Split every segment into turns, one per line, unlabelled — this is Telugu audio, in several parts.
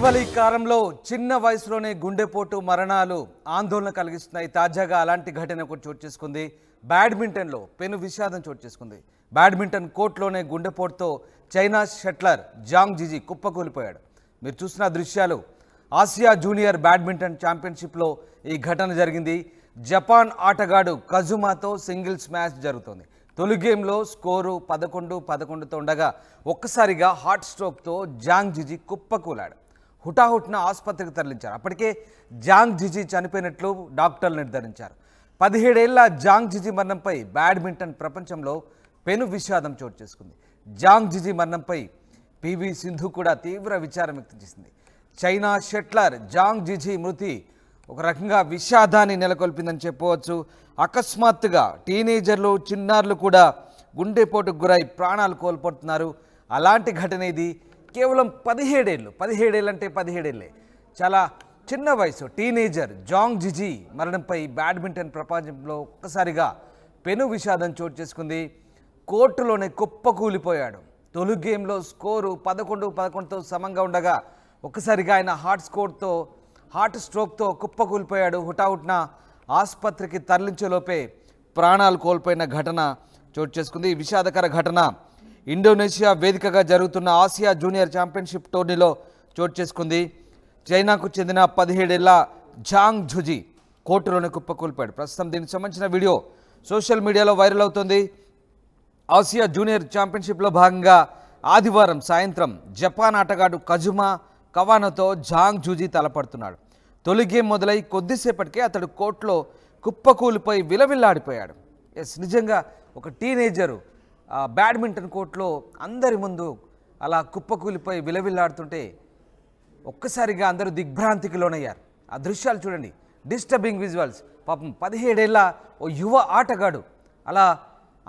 ఇటీవలి కాలంలో చిన్న వయసులోనే గుండెపోటు మరణాలు ఆందోళన కలిగిస్తున్నాయి. తాజాగా అలాంటి ఘటన ఒకటి చోటు చేసుకుంది. బ్యాడ్మింటన్లో పెను విషాదం చోటు చేసుకుంది. బ్యాడ్మింటన్ కోర్టులోనే గుండెపోటుతో చైనా షట్లర్ జాంగ్ జిజి కుప్పకూలిపోయాడు. మీరు చూసిన దృశ్యాలు. ఆసియా జూనియర్ బ్యాడ్మింటన్ ఛాంపియన్షిప్లో ఈ ఘటన జరిగింది. జపాన్ ఆటగాడు కజుమాతో సింగిల్స్ మ్యాచ్ జరుగుతోంది. తొలి గేమ్లో స్కోరు పదకొండు పదకొండుతో ఉండగా ఒక్కసారిగా హార్ట్ స్ట్రోక్తో జాంగ్ జిజి కుప్పకూలాడు. హుటాహుట్న ఆసుపత్రికి తరలించారు. అప్పటికే జాంగ్ జిజి చనిపోయినట్లు డాక్టర్లు నిర్ధారించారు. పదిహేడేళ్ళ జాంగ్ జిజి మరణంపై బ్యాడ్మింటన్ ప్రపంచంలో పెను విషాదం చోటు చేసుకుంది. జాంగ్ జిజి మరణంపై పివి సింధు కూడా తీవ్ర విచారం వ్యక్తం చేసింది. చైనా షట్లర్ జాంగ్ జిజి మృతి ఒక రకంగా విషాదాన్ని నెలకొల్పిందని చెప్పవచ్చు. అకస్మాత్తుగా టీనేజర్లు చిన్నారులు కూడా గుండెపోటుకు గురై ప్రాణాలు కోల్పోతున్నారు. అలాంటి ఘటన ఇది కేవలం పదిహేడేళ్ళు పదిహేడేళ్ళు అంటే పదిహేడేళ్ళే. చాలా చిన్న వయసు టీనేజర్ జాంగ్ జిజి మరణంపై బ్యాడ్మింటన్ ప్రపంచంలో ఒక్కసారిగా పెను విషాదం చోటు చేసుకుంది. కోర్టులోనే కుప్పకూలిపోయాడు తొలి గేమ్లో స్కోరు పదకొండు పదకొండుతో సమంగా ఉండగా ఒక్కసారిగా ఆయన హార్ట్ స్కోర్తో హార్ట్ స్ట్రోక్తో కుప్పకూలిపోయాడు హుటాహుట్న ఆసుపత్రికి తరలించేలోపే ప్రాణాలు కోల్పోయిన ఘటన చోటు చేసుకుంది. విషాదకర ఘటన ఇండోనేషియా వేదికగా జరుగుతున్న ఆసియా జూనియర్ ఛాంపియన్షిప్ టోర్నీలో చోటు చేసుకుంది. చైనాకు చెందిన పదిహేడేళ్ళ జాంగ్ జుజీ కోర్టులోనే కుప్పకూల్పాడు ప్రస్తుతం దీనికి సంబంధించిన వీడియో సోషల్ మీడియాలో వైరల్ అవుతుంది. ఆసియా జూనియర్ ఛాంపియన్షిప్లో భాగంగా ఆదివారం సాయంత్రం జపాన్ ఆటగాడు కజుమా కవానతో జాంగ్ జూజీ తలపడుతున్నాడు. తొలి గేమ్ మొదలై కొద్దిసేపటికే అతడు కోర్టులో కుప్పకూలిపోయి విలవిల్లాడిపోయాడు. ఎస్ నిజంగా ఒక టీనేజరు బ్యాడ్మింటన్ కోర్టులో అందరి ముందు అలా కుప్పకూలిపోయి విలవిల్లాడుతుంటే ఒక్కసారిగా అందరూ దిగ్భ్రాంతికి లోనయ్యారు. ఆ దృశ్యాలు చూడండి. డిస్టర్బింగ్ విజువల్స్ పాపం పదిహేడేళ్ళ ఓ యువ ఆటగాడు అలా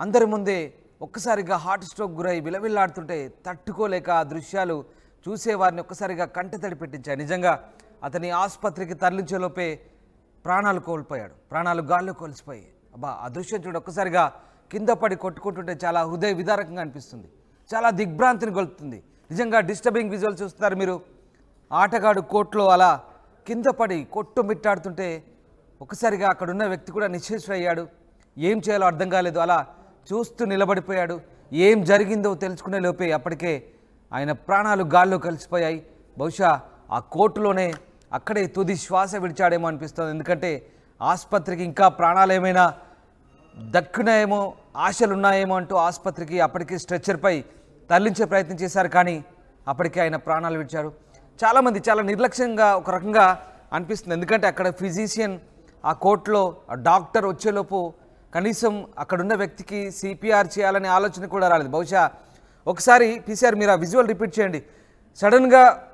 అందరి ముందే ఒక్కసారిగా హార్ట్ స్ట్రోక్ గురై విలవిల్లాడుతుంటే తట్టుకోలేక ఆ దృశ్యాలు చూసేవారిని ఒక్కసారిగా కంటతడి పెట్టించాయి. నిజంగా అతని ఆసుపత్రికి తరలించేలోపే ప్రాణాలు కోల్పోయాడు. ప్రాణాలు గాల్లో కోల్చిపోయాయి అబ్బా ఆ దృశ్యం చూడ ఒక్కసారిగా కింద పడి కొట్టుకుంటుంటే చాలా హృదయ విదారకంగా అనిపిస్తుంది. చాలా దిగ్భ్రాంతిని గొలుపుతుంది. నిజంగా డిస్టర్బింగ్ విజువల్ చూస్తున్నారు మీరు. ఆటగాడు కోర్టులో అలా కింద పడి కొట్టుమిట్టాడుతుంటే ఒకసారిగా అక్కడున్న వ్యక్తి కూడా నిశ్చేషుడయ్యాడు ఏం చేయాలో అర్థం కాలేదు. అలా చూస్తూ నిలబడిపోయాడు. ఏం జరిగిందో తెలుసుకునే లోపే అప్పటికే ఆయన ప్రాణాలు గాల్లో కలిసిపోయాయి. బహుశా ఆ కోర్టులోనే అక్కడే తుది శ్వాస విడిచాడేమో అనిపిస్తుంది. ఎందుకంటే ఆసుపత్రికి ఇంకా ప్రాణాలు ఏమైనా దక్కునాయేమో ఆశలున్నాయేమో అంటూ ఆసుపత్రికి అప్పటికి స్ట్రెచ్చర్పై తరలించే ప్రయత్నం చేశారు కానీ అప్పటికే ఆయన ప్రాణాలు విడిచారు. చాలామంది చాలా నిర్లక్ష్యంగా ఒక రకంగా అనిపిస్తుంది. ఎందుకంటే అక్కడ ఫిజీషియన్ ఆ కోర్టులో ఆ డాక్టర్ వచ్చేలోపు కనీసం అక్కడున్న వ్యక్తికి సిపిఆర్ చేయాలనే ఆలోచన కూడా రాలేదు. బహుశా ఒకసారి పీసీఆర్ మీరు ఆ విజువల్ రిపీట్ చేయండి. సడన్గా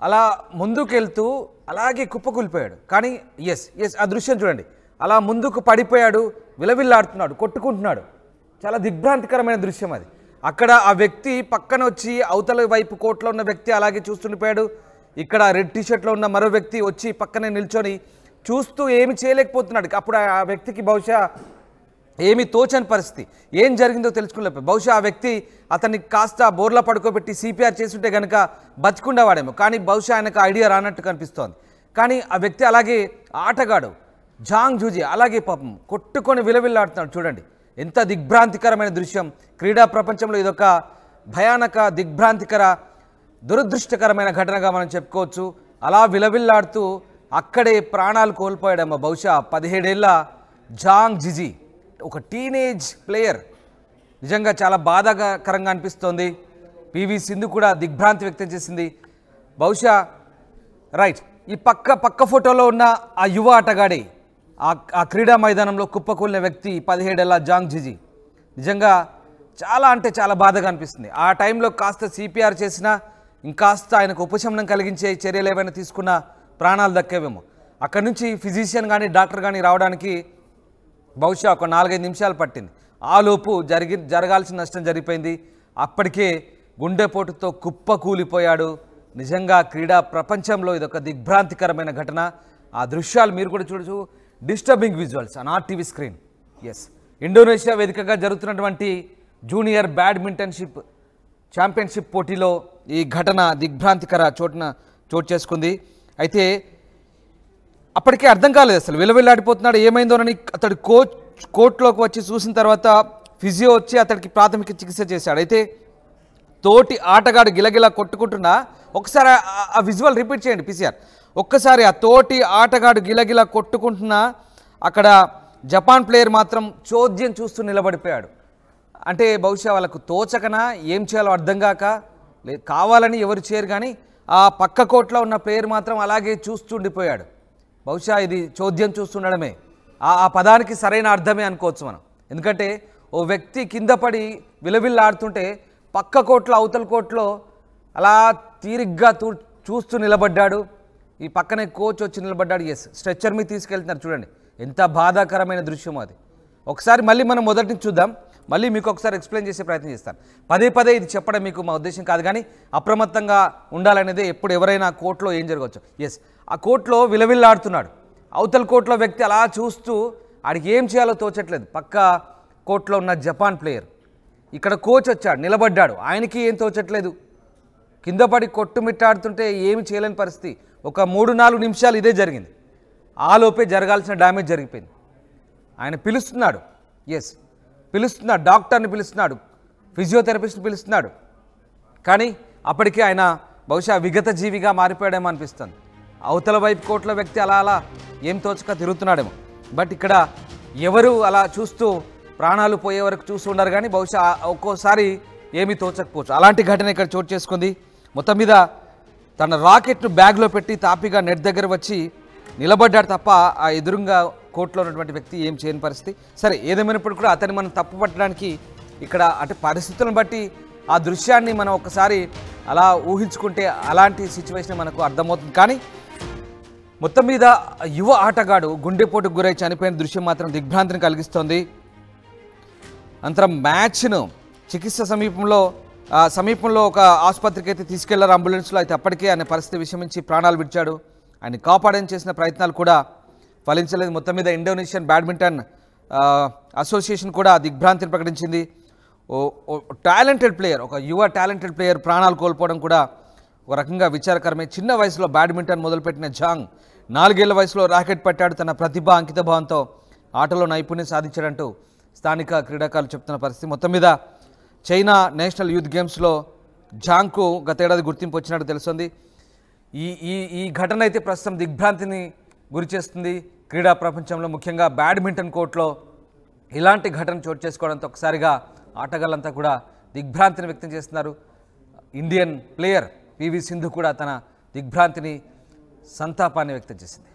అలా ముందుకెళ్తూ అలాగే కుప్పకూలిపోయాడు. కానీ ఎస్ ఎస్ ఆ దృశ్యం చూడండి. అలా ముందుకు పడిపోయాడు విలవిల్లాడుతున్నాడు కొట్టుకుంటున్నాడు. చాలా దిగ్భ్రాంతికరమైన దృశ్యం అది. అక్కడ ఆ వ్యక్తి పక్కన వచ్చి అవతల వైపు కోట్లో ఉన్న వ్యక్తి అలాగే చూస్తుండిపోయాడు. ఇక్కడ రెడ్ టీషర్ట్లో ఉన్న మరో వ్యక్తి వచ్చి పక్కనే నిల్చొని చూస్తూ ఏమి చేయలేకపోతున్నాడు. అప్పుడు ఆ వ్యక్తికి బహుశా ఏమి తోచని పరిస్థితి. ఏం జరిగిందో తెలుసుకోలేకపోయి బహుశా ఆ వ్యక్తి అతన్ని కాస్త బోర్లా పడుకోబెట్టి సిపిఆర్ చేస్తుంటే కనుక బతికుండేవాడేమో. కానీ బహుశా ఆయనకు ఐడియా రానట్టు కనిపిస్తోంది. కానీ ఆ వ్యక్తి అలాగే ఆటగాడు. జాంగ్ జూజీ అలాగే పాపం కొట్టుకొని విలవిల్లాడుతున్నాడు. చూడండి ఎంత దిగ్భ్రాంతికరమైన దృశ్యం. క్రీడా ప్రపంచంలో ఇదొక భయానక దిగ్భ్రాంతికర దురదృష్టకరమైన ఘటనగా మనం చెప్పుకోవచ్చు. అలా విలవిల్లాడుతూ అక్కడే ప్రాణాలు కోల్పోయాడమ్మ. బహుశా పదిహేడేళ్ళ జాంగ్ జిజీ. ఒక టీనేజ్ ప్లేయర్. నిజంగా చాలా బాధాకరంగా అనిపిస్తోంది. పివి సింధు కూడా దిగ్భ్రాంతి వ్యక్తం చేసింది. బహుశా రైట్ ఈ పక్క పక్క ఫోటోలో ఉన్న ఆ యువ ఆటగాడి ఆ క్రీడా మైదానంలో కుప్పకూలిన వ్యక్తి పదిహేడేళ్ళ జాంగ్ జిజి. నిజంగా చాలా అంటే చాలా బాధగా అనిపిస్తుంది. ఆ టైంలో కాస్త సిపిఆర్ చేసినా ఇంకాస్త ఆయనకు ఉపశమనం కలిగించే చర్యలు ఏవైనా తీసుకున్న ప్రాణాలు దక్కేవేమో. అక్కడి నుంచి ఫిజిషియన్ కానీ డాక్టర్ కానీ రావడానికి బహుశా ఒక నాలుగైదు నిమిషాలు పట్టింది. ఆలోపు జరిగి జరగాల్సిన నష్టం జరిగిపోయింది. అప్పటికే గుండెపోటుతో కుప్ప కూలిపోయాడు నిజంగా క్రీడా ప్రపంచంలో ఇదొక దిగ్భ్రాంతికరమైన ఘటన. ఆ దృశ్యాలు మీరు కూడా చూడచ్చు. Disturbing visuals on RTV screen yes Indonesia వేదికగా జరుగుతున్నటువంటి జూనియర్ బ్యాడ్మింటన్షిప్ ఛాంపియన్షిప్ పోటీలో ఈ ఘటన దిగ్భ్రాంతికర చోటున చోటు చేసుకుంది. అయితే అప్పటికే అర్థం కాలేదు అసలు. విలవిల్లాడిపోతున్నాడు ఏమైందోనని అతడు కోచ్ కోర్టులోకి వచ్చి చూసిన తర్వాత ఫిజియో వచ్చి అతడికి ప్రాథమిక చికిత్స చేశాడు. అయితే తోటి ఆటగాడు గిలగిలా కొట్టుకుంటున్నా ఒకసారి ఆ- ఆ విజువల్ రిపీట్ చేయండి పిసిఆర్ ఒక్కసారి ఆ తోటి ఆటగాడు గిలగిలా కొట్టుకుంటున్నా అక్కడ జపాన్ ప్లేయర్ మాత్రం చోద్యం చూస్తూ నిలబడిపోయాడు. అంటే బహుశా వాళ్ళకు తోచకనా? ఏం చేయాలో అర్థం కాక కావాలని ఎవరు చేయరు కానీ ఆ పక్క కోట్లో ఉన్న ప్లేయర్ మాత్రం అలాగే చూస్తుండిపోయాడు. బహుశా ఇది చోద్యం చూస్తుండడమే. ఆ ఆ పదానికి సరైన అర్థమే అనుకోవచ్చు మనం. ఎందుకంటే ఓ వ్యక్తి కింద పడి విలవిల్లాడుతుంటే పక్క కోట్లో అవతల కోట్లో అలా తీరిగ్గా చూస్తూ నిలబడ్డాడు. ఈ పక్కనే కోచ్ వచ్చి నిలబడ్డాడు. ఎస్ స్ట్రెచ్చర్ మీద తీసుకెళ్తున్నారు. చూడండి ఎంత బాధాకరమైన దృశ్యం అది. ఒకసారి మళ్ళీ మనం మొదటి నుంచి చూద్దాం. మళ్ళీ మీకు ఒకసారి ఎక్స్ప్లెయిన్ చేసే ప్రయత్నం చేస్తాను. పదే పదే ఇది చెప్పడం మీకు మా ఉద్దేశం కాదు కానీ అప్రమత్తంగా ఉండాలనేది ఎప్పుడు ఎవరైనా కోర్టులో ఏం జరగవచ్చు. ఎస్ ఆ కోర్టులో విలవిల్లాడుతున్నాడు. అవతల కోర్టులో వ్యక్తి అలా చూస్తూ ఆడికి ఏం చేయాలో తోచట్లేదు. పక్క కోర్టులో ఉన్న జపాన్ ప్లేయర్ ఇక్కడ కోచ్ వచ్చాడు నిలబడ్డాడు. ఆయనకి ఏం తోచట్లేదు. కింద పడి కొట్టుమిట్టాడుతుంటే ఏమి చేయలేని పరిస్థితి. ఒక మూడు నాలుగు నిమిషాలు ఇదే జరిగింది. ఆ లోపే జరగాల్సిన డ్యామేజ్ జరిగిపోయింది. ఆయన పిలుస్తున్నాడు. ఎస్ పిలుస్తున్నాడు. డాక్టర్ని పిలుస్తున్నాడు. ఫిజియోథెరపిస్ట్ని పిలుస్తున్నాడు. కానీ అప్పటికే ఆయన బహుశా విగత జీవిగా మారిపోయాడేమో అనిపిస్తుంది. అవతల వైపు కోట్ల వ్యక్తి అలా అలా ఏం తోచక తిరుగుతున్నాడేమో. బట్ ఇక్కడ ఎవరు అలా చూస్తూ ప్రాణాలు పోయే వరకు చూస్తూ ఉండరు కానీ బహుశా ఒక్కోసారి ఏమీ తోచకపోవచ్చు. అలాంటి ఘటన ఇక్కడ చోటు చేసుకుంది. మొత్తం మీద తన రాకెట్ను బ్యాగ్లో పెట్టి తాపిగా నెట్ దగ్గర వచ్చి నిలబడ్డాడు తప్ప ఆ ఎదురుగా కోర్టులో ఉన్నటువంటి వ్యక్తి ఏం చేయని పరిస్థితి. సరే ఏదేమైనప్పుడు కూడా అతన్ని మనం తప్పు పట్టడానికి ఇక్కడ అటు పరిస్థితులను బట్టి ఆ దృశ్యాన్ని మనం ఒకసారి అలా ఊహించుకుంటే అలాంటి సిచ్యువేషన్ మనకు అర్థమవుతుంది. కానీ మొత్తం మీద యువ ఆటగాడు గుండెపోటుకు గురై చనిపోయిన దృశ్యం మాత్రం దిగ్భ్రాంతిని కలిగిస్తోంది. అంతరం మ్యాచ్ను చికిత్స సమీపంలో సమీపంలో ఒక ఆసుపత్రికి అయితే తీసుకెళ్ళారు అంబులెన్స్లో. అయితే అప్పటికే ఆయన పరిస్థితి విషమించి ప్రాణాలు విడిచాడు. ఆయన కాపాడని చేసిన ప్రయత్నాలు కూడా ఫలించలేదు. మొత్తం మీద ఇండోనేషియన్ బ్యాడ్మింటన్ అసోసియేషన్ కూడా దిగ్భ్రాంతిని ప్రకటించింది. ఓ టాలెంటెడ్ ప్లేయర్ ఒక యువ టాలెంటెడ్ ప్లేయర్ ప్రాణాలు కోల్పోవడం కూడా ఒక రకంగా విచారకరమే. చిన్న వయసులో బ్యాడ్మింటన్ మొదలుపెట్టిన జాంగ్ నాలుగేళ్ళ వయసులో రాకెట్ పట్టాడు. తన ప్రతిభ అంకితభావంతో ఆటలో నైపుణ్యం సాధించాడంటూ స్థానిక క్రీడాకారులు చెప్తున్న పరిస్థితి. మొత్తం మీద చైనా నేషనల్ యూత్ గేమ్స్లో జాంగ్కు గతేడాది గుర్తింపు వచ్చినట్టు తెలుస్తుంది. ఈ ఈ ఈ ఘటన అయితే ప్రస్తుతం దిగ్భ్రాంతిని గురిచేస్తుంది క్రీడా ప్రపంచంలో ముఖ్యంగా బ్యాడ్మింటన్ కోర్టులో ఇలాంటి ఘటన చోటు చేసుకోవడంతో ఒకసారిగా ఆటగాళ్ళంతా కూడా దిగ్భ్రాంతిని వ్యక్తం చేస్తున్నారు. ఇండియన్ ప్లేయర్ పివి సింధు కూడా తన దిగ్భ్రాంతిని సంతాపాన్ని వ్యక్తం చేసింది.